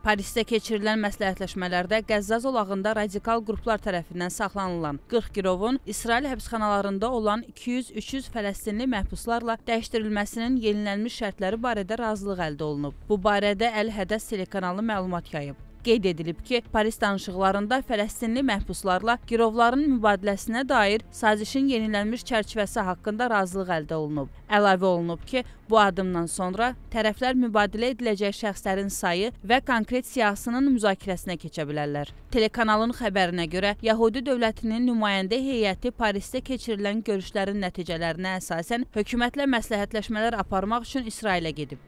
Parisdə keçirilən məsləhətləşmələrdə Qəzza zolağında radikal qruplar tərəfindən saxlanılan 40 girovun İsrail həbsxanalarında olan 200-300 fələstinli məhbuslarla dəyişdirilməsinin yenilənmiş şərtləri barədə razılıq əldə olunub. Bu barədə Əl-Hədəs telekanalı məlumat yayıb. Qeyd edilib ki, Paris danışıqlarında Fələstinli məhbuslarla girovların mübadiləsinə dair sazişin yenilənmiş çərçivəsi haqqında razılıq əldə olunub. Əlavə olunub ki, bu addımdan sonra tərəflər mübadilə ediləcək şəxslərin sayı və konkret siyahısının müzakirəsinə keçə bilərlər. Telekanalın xəbərinə görə, Yahudi dövlətinin nümayəndə heyəti Parisdə keçirilən görüşlərin nəticələrinə əsasən hökumətlə məsləhətləşmələr aparmaq üçün İsrailə gedib.